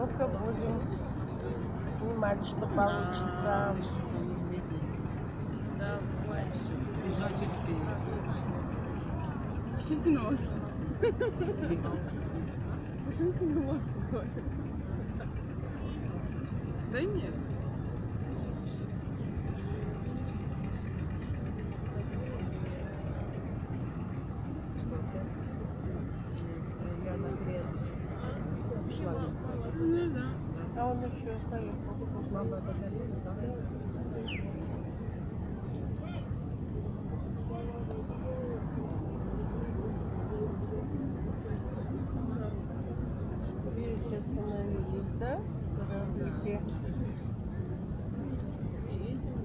Ну-ка будем снимать, что получится. Пишите нос. Пишите нос такой. Да нет. Ну да. А он еще поехал. Слабая батарея, да? Видите, остановились, да? Кораблики. И этим